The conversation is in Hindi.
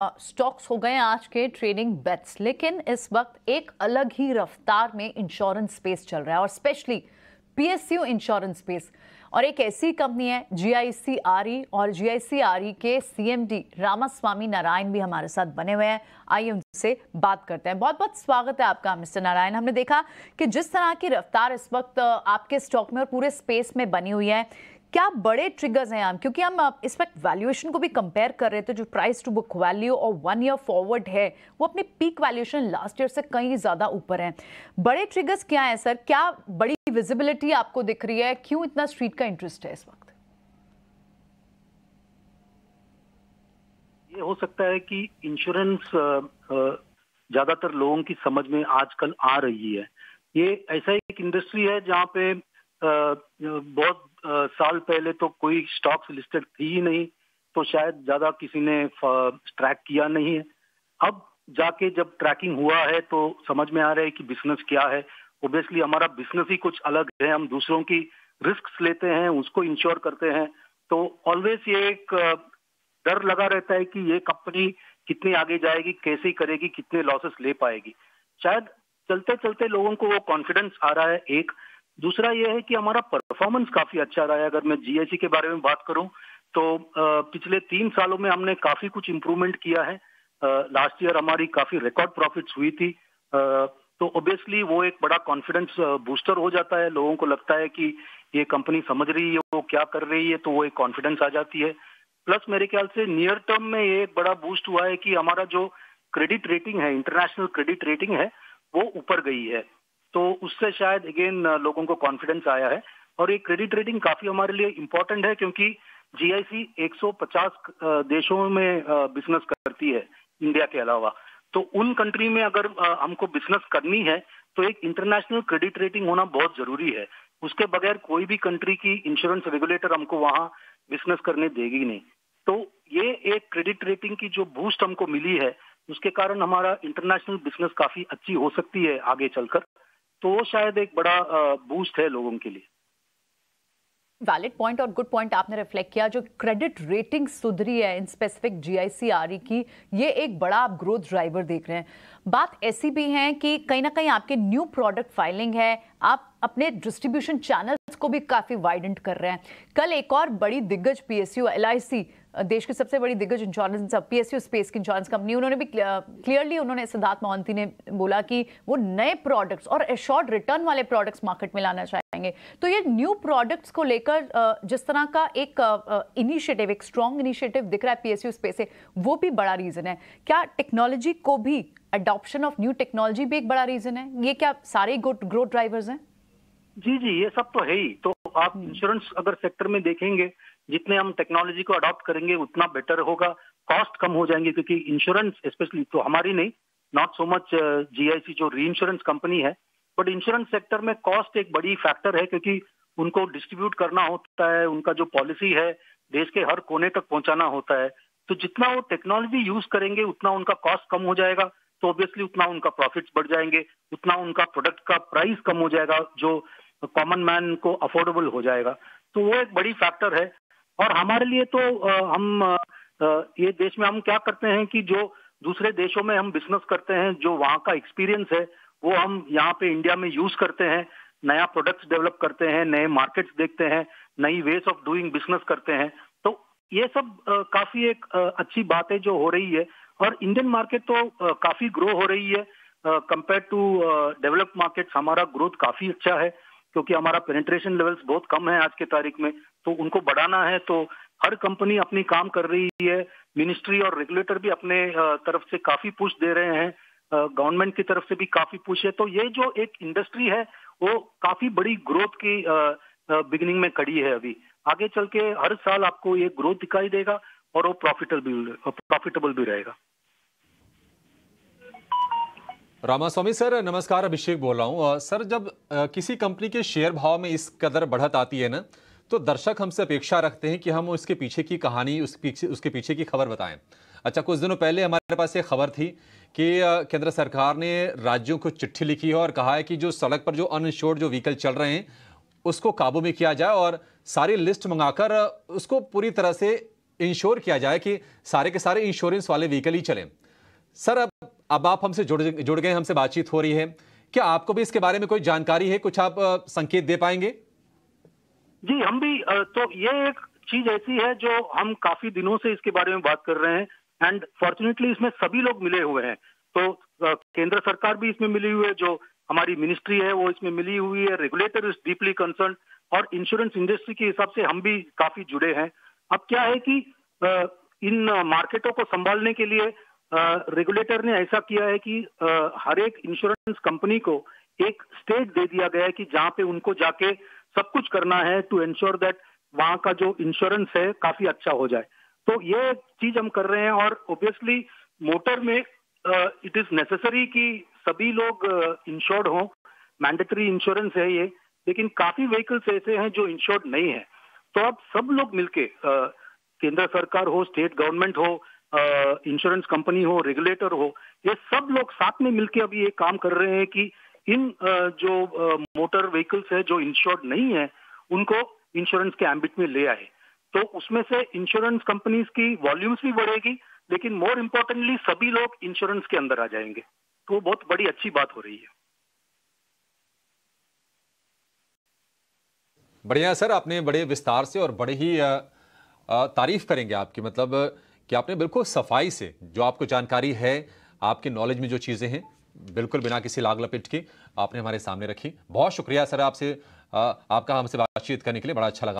स्टॉक्स हो गए आज के ट्रेडिंग बेट्स, लेकिन इस वक्त एक अलग ही रफ्तार में इंश्योरेंस स्पेस चल रहा है, और स्पेशली पीएसयू इंश्योरेंस स्पेस। और एक ऐसी कंपनी है, जीआईसीआरई, और जीआईसीआरई के सीएमडी रामास्वामी नारायण भी हमारे साथ बने हुए हैं। आइए उनसे बात करते हैं। बहुत बहुत स्वागत है आपका, मिस्टर नारायण। हमने देखा कि जिस तरह की रफ्तार इस वक्त आपके स्टॉक में और पूरे स्पेस में बनी हुई है क्या बड़े ट्रिगर्स हैं हम क्योंकि हम इस वक्त वैल्यूएशन को भी कंपेयर कर रहे थे, जो प्राइस टू बुक वैल्यू और वन ईयर फॉरवर्ड है, वो अपनी पीक वैल्यूएशन लास्ट ईयर से कहीं ज़्यादा ऊपर है। बड़े ट्रिगर्स क्या हैं सर क्या बड़ी विजिबिलिटी आपको दिख रही है? क्यों इतना स्ट्रीट का इंटरेस्ट है इस वक्त? ये हो सकता है कि इंश्योरेंस ज़्यादातर लोगों की समझ में आजकल आ रही है। ये ऐसा एक इंडस्ट्री है जहाँ पे बहुत साल पहले तो कोई स्टॉक्स लिस्टेड थी ही नहीं तो शायद ज़्यादा किसी ने ट्रैक किया नहीं है। अब जाके जब ट्रैकिंग हुआ है तो समझ में आ रहा है कि बिज़नेस क्या है। ओबियसली हमारा बिज़नेस ही कुछ अलग है। हम दूसरों की रिस्क लेते हैं, उसको इंश्योर करते हैं। तो ऑलवेज ये एक डर लगा रहता है कि ये कंपनी कितनी आगे जाएगी, कैसे करेगी, कितने लॉसेस ले पाएगी। शायद चलते चलते लोगों को वो कॉन्फिडेंस आ रहा है। एक दूसरा ये है कि हमारा परफॉर्मेंस काफ़ी अच्छा रहा है। अगर मैं जीएससी के बारे में बात करूँ तो पिछले तीन सालों में हमने काफ़ी कुछ इम्प्रूवमेंट किया है। लास्ट ईयर हमारी काफ़ी रिकॉर्ड प्रॉफिट्स हुई थी। तो ऑब्वियसली वो एक बड़ा कॉन्फिडेंस बूस्टर हो जाता है। लोगों को लगता है कि ये कंपनी समझ रही है, वो क्या कर रही है तो वो एक कॉन्फिडेंस आ जाती है। प्लस मेरे ख्याल से नियर टर्म में ये एक बड़ा बूस्ट हुआ है कि हमारा जो क्रेडिट रेटिंग है इंटरनेशनल क्रेडिट रेटिंग है, वो ऊपर गई है। तो उससे शायद अगेन लोगों को कॉन्फिडेंस आया है। और ये क्रेडिट रेटिंग काफ़ी हमारे लिए इम्पोर्टेंट है, क्योंकि जीआईसी 150 देशों में बिज़नेस करती है इंडिया के अलावा। तो उन कंट्री में अगर हमको बिज़नेस करनी है तो एक इंटरनेशनल क्रेडिट रेटिंग होना बहुत ज़रूरी है। उसके बगैर कोई भी कंट्री की इंश्योरेंस रेगुलेटर हमको वहाँ बिज़नेस करने देगी नहीं। तो ये एक क्रेडिट रेटिंग की जो बूस्ट हमको मिली है, उसके कारण हमारा इंटरनेशनल बिज़नेस काफ़ी अच्छी हो सकती है आगे चलकर। तो वो शायद एक बड़ा बूस्ट है लोगों के लिए। वैलिड पॉइंट और गुड पॉइंट आपने रिफ्लेक्ट किया। जो क्रेडिट रेटिंग सुधरी है इन स्पेसिफिक जीआईसीआरई की, ये एक बड़ा आप ग्रोथ ड्राइवर देख रहे हैं। बात ऐसी भी है कि कहीं ना कहीं आपके न्यू प्रोडक्ट फाइलिंग है। आप अपने डिस्ट्रीब्यूशन चैनल्स को भी काफ़ी वाइडेंट कर रहे हैं। कल एक और बड़ी दिग्गज पीएसयू, एलआईसी, देश की सबसे बड़ी दिग्गज इंश्योरेंस पीएसयू स्पेस की इंश्योरेंस कंपनी उन्होंने भी क्लियरली उन्होंने सिद्धार्थ मोहंती ने बोला कि वो नए प्रोडक्ट्स और एश्योर्ड रिटर्न वाले प्रोडक्ट्स मार्केट में लाना चाहेंगे। तो ये न्यू प्रोडक्ट्स को लेकर जिस तरह का एक इनिशिएटिव एक स्ट्रॉन्ग इनिशिएटिव दिख रहा है पीएसयू स्पेस से, वो भी बड़ा रीजन है। क्या टेक्नोलॉजी को भी अडॉप्शन ऑफ़ न्यू टेक्नोलॉजी भी एक बड़ा रीजन है? ये क्या सारे ग्रोथ ड्राइवर्स हैं? जी जी ये सब तो है ही। तो आप इंश्योरेंस हम्म। अगर सेक्टर में देखेंगे जितने हम टेक्नोलॉजी को अडॉप्ट करेंगे उतना बेटर होगा। कॉस्ट कम हो जाएँगे क्योंकि इंश्योरेंस स्पेशली तो हमारी नहीं नॉट सो मच जीआईसी जो री इंश्योरेंस कंपनी है। बट इंश्योरेंस सेक्टर में कॉस्ट एक बड़ी फैक्टर है क्योंकि उनको डिस्ट्रीब्यूट करना होता है उनका जो पॉलिसी है देश के हर कोने तक पहुंचाना होता है। तो जितना वो टेक्नोलॉजी यूज़ करेंगे उतना उनका कॉस्ट कम हो जाएगा। तो ऑब्वियसली उतना उनका प्रॉफिट्स बढ़ जाएँगे उतना उनका प्रोडक्ट का प्राइस कम हो जाएगा जो कॉमन मैन को अफोर्डेबल हो जाएगा। तो वो एक बड़ी फैक्टर है। और हमारे लिए तो हम ये देश में हम क्या करते हैं कि जो दूसरे देशों में हम बिज़नेस करते हैं, जो वहाँ का एक्सपीरियंस है, वो हम यहाँ पे इंडिया में यूज़ करते हैं। नया प्रोडक्ट्स डेवलप करते हैं, नए मार्केट्स देखते हैं, नई वेज ऑफ़ डूइंग बिज़नेस करते हैं। तो ये सब काफ़ी एक अच्छी बात है जो हो रही है। और इंडियन मार्केट तो काफ़ी ग्रो हो रही है। कंपेयर टू डेवलप्ड मार्केट्स हमारा ग्रोथ काफ़ी अच्छा है। क्योंकि हमारा पेनिट्रेशन लेवल्स बहुत कम है आज के तारीख में तो उनको बढ़ाना है तो हर कंपनी अपनी काम कर रही है। मिनिस्ट्री और रेगुलेटर भी अपने तरफ़ से काफ़ी पुश दे रहे हैं। गवर्नमेंट की तरफ़ से भी काफ़ी पुश है। तो ये जो एक इंडस्ट्री है, वो काफ़ी बड़ी ग्रोथ की बिगिनिंग में खड़ी है अभी। आगे चल के हर साल आपको ये ग्रोथ दिखाई देगा और वो प्रॉफिटेबल प्रॉफिटेबल भी रहेगा। रामास्वामी, सर, नमस्कार, अभिषेक बोल रहा हूँ। सर, जब किसी कंपनी के शेयर भाव में इस कदर बढ़त आती है ना तो दर्शक हमसे अपेक्षा रखते हैं कि हम उसके पीछे की कहानी, उस पीछे, उसके पीछे की खबर बताएँ। अच्छा कुछ दिनों पहले हमारे पास एक खबर थी कि केंद्र सरकार ने राज्यों को चिट्ठी लिखी है और कहा है कि जो सड़क पर जो अनइंश्योर्ड जो व्हीकल चल रहे हैं, उसको काबू में किया जाए और सारी लिस्ट मंगाकर उसको पूरी तरह से इंश्योर किया जाए कि सारे के सारे इंश्योरेंस वाले व्हीकल ही चलें। सर, अब अब आप हमसे जुड़ जुड़ गए, हमसे बातचीत हो रही है। क्या आपको भी इसके बारे में कोई जानकारी है? कुछ आप संकेत दे पाएँगे? जी, हम भी तो ये एक चीज़ ऐसी है जो हम काफ़ी दिनों से इसके बारे में बात कर रहे हैं। एंड फॉर्चुनेटली इसमें सभी लोग मिले हुए हैं। तो केंद्र सरकार भी इसमें मिली हुई है, जो हमारी मिनिस्ट्री है, वो इसमें मिली हुई है। रेगुलेटर इज़ डीपली कंसर्न और इंश्योरेंस इंडस्ट्री के हिसाब से हम भी काफ़ी जुड़े हैं। अब क्या है कि इन मार्केटों को संभालने के लिए रेगुलेटर ने ऐसा किया है कि हर एक इंश्योरेंस कंपनी को एक स्टेट दे दिया गया है कि जहाँ पे उनको जाके सब कुछ करना है टू एंश्योर दैट वहाँ का जो इंश्योरेंस है काफ़ी अच्छा हो जाए। तो ये चीज़ हम कर रहे हैं और ऑब्वियसली मोटर में इट इज़ नेसेसरी कि सभी लोग इंश्योर्ड हो। मैंडेटरी इंश्योरेंस है ये, लेकिन काफ़ी व्हीकल्स ऐसे हैं जो इंश्योर्ड नहीं है। तो अब सब लोग मिलके केंद्र सरकार हो स्टेट गवर्नमेंट हो इंश्योरेंस कंपनी हो रेगुलेटर हो, ये सब लोग साथ में मिलकर अभी ये काम कर रहे हैं कि इन जो मोटर व्हीकल्स है, जो इंश्योर्ड नहीं है, उनको इंश्योरेंस के एम्बिट में ले आए। तो उसमें से इंश्योरेंस कंपनीज़ की वॉल्यूम्स भी बढ़ेगी, लेकिन मोर इम्पोर्टेंटली सभी लोग इंश्योरेंस के अंदर आ जाएँगे। तो बहुत बड़ी अच्छी बात हो रही है। बढ़िया, सर। आपने बड़े विस्तार से और बड़े ही तारीफ़ करेंगे आपकी। मतलब कि आपने बिल्कुल सफ़ाई से जो आपको जानकारी है, आपके नॉलेज में जो चीज़ें हैं, बिल्कुल बिना किसी लाग लपेट के आपने हमारे सामने रखी। बहुत शुक्रिया सर आपसे आपका हमसे बातचीत करने के लिए बड़ा अच्छा लगा।